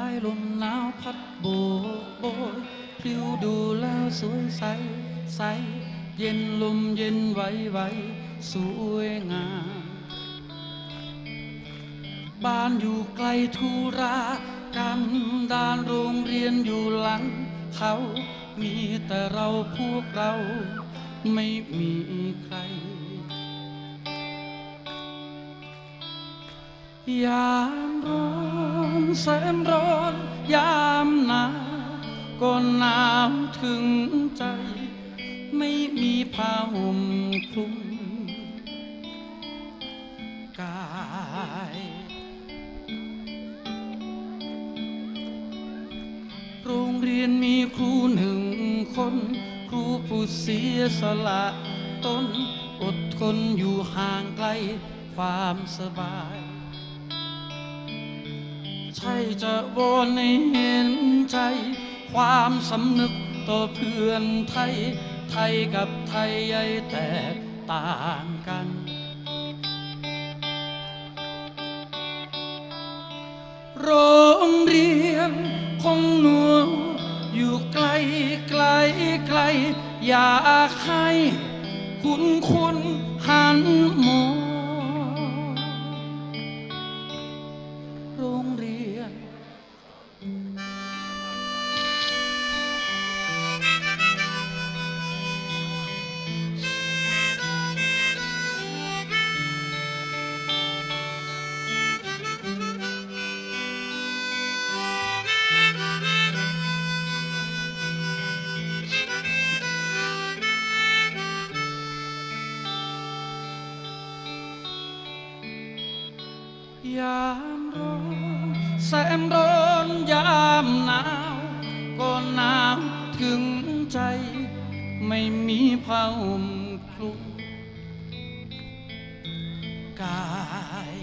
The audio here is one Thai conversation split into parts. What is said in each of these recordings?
ายลมหนาวพัดโบกโบยพลิ้วดูแล้วสวยใส ใส เย็นลมเย็นไหวไหวสวยงาม บ้านอยู่ไกลธุระกันดานโรงเรียนอยู่หลังเขา มีแต่เราพวกเราไม่มีใคร ยามร้อน แสนร้อนยามหนาวก็หนาวถึงใจ ไม่มีผ้าห่มคลุมกายโรงเรียนมีครูหนึ่งคน ครูผู้เสียสละตนอดทนอยู่ห่างไกลความสบาย ใช่จะวอนให้เห็นใจ ความสำนึกต่อเพื่อนไทย ไทยกับไทยใหญ่แตกต่างกัน โรงเรียนของหนูอยู่ไกลไกลไกล อยากให้คุณคุณหันมอง ยามร้อนแสนร้อนยามหนาวก็หนาวถึงใจ ไม่มีผ้าห่มคลุมกาย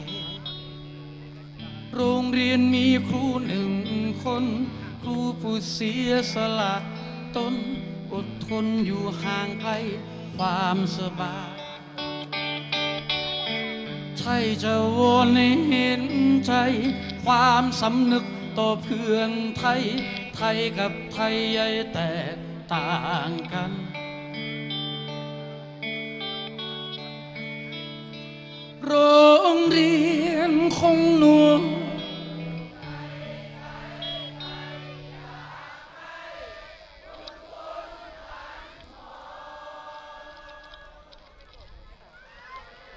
โรงเรียนมีครูหนึ่งคน ครูผู้เสียสละตนอดทนอยู่ห่างไกลความสบาย ใช่จะวนให้เห็นใจ ความสำนึกต่อเพื่อนไทย ไทยกับไทยใหญ่แตกต่างกัน โรงเรียนของหนู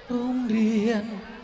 โรงเรียน again.